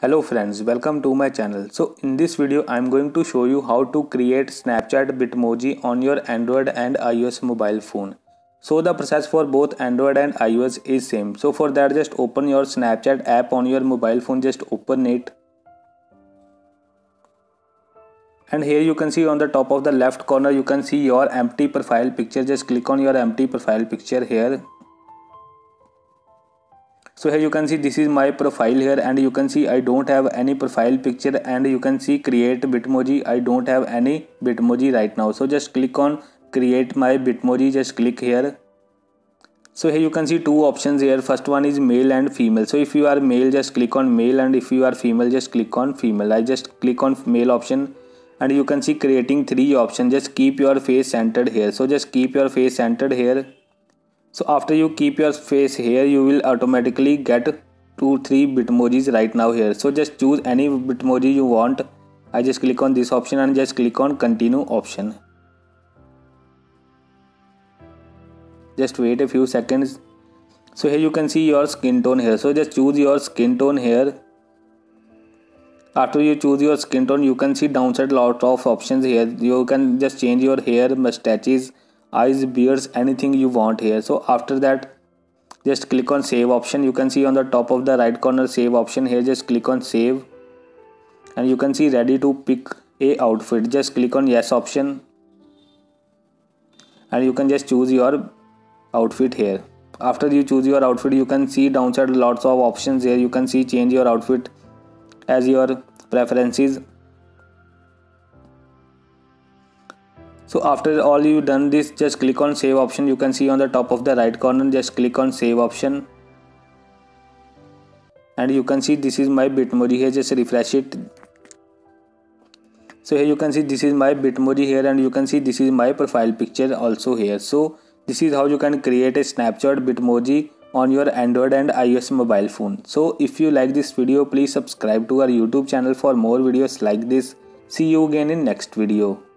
Hello friends, welcome to my channel. So in this video I am going to show you how to create Snapchat Bitmoji on your Android and iOS mobile phone. So the process for both Android and iOS is same. So for that just open your Snapchat app on your mobile phone, just open it. And here you can see on the top of the left corner you can see your empty profile picture. Just click on your empty profile picture here so here you can see this is my profile here and you can see I don't have any profile picture and you can see create bitmoji. I don't have any bitmoji right now. So just click on create my bitmoji. Just click here. So here you can see two options here. First one is male and female. So if you are male just click on male and if you are female just click on female. I just click on male option and you can see creating three options. Just keep your face centered here. So just keep your face centered here so after you keep your face here you will automatically get two three bitmojis right now here. So just choose any bitmoji you want. I just click on this option and just click on continue option. Just wait a few seconds. So here you can see your skin tone here. So just choose your skin tone here. After you choose your skin tone you can see downside lot of options here. You can just change your hair mustaches eyes beards anything you want here. So after that just click on save option. You can see on the top of the right corner save option here. Just click on save. And you can see ready to pick a outfit. Just click on yes option. And you can just choose your outfit here. After you choose your outfit you can see downside lots of options here. You can see change your outfit as your preferences so after all you done this just click on save option. You can see on the top of the right corner just click on save option. And you can see this is my bitmoji here. Just refresh it. So here you can see this is my bitmoji here and you can see this is my profile picture also here. So this is how you can create a snapchat bitmoji on your android and ios mobile phone. So if you like this video please subscribe to our youtube channel for more videos like this. See you again in next video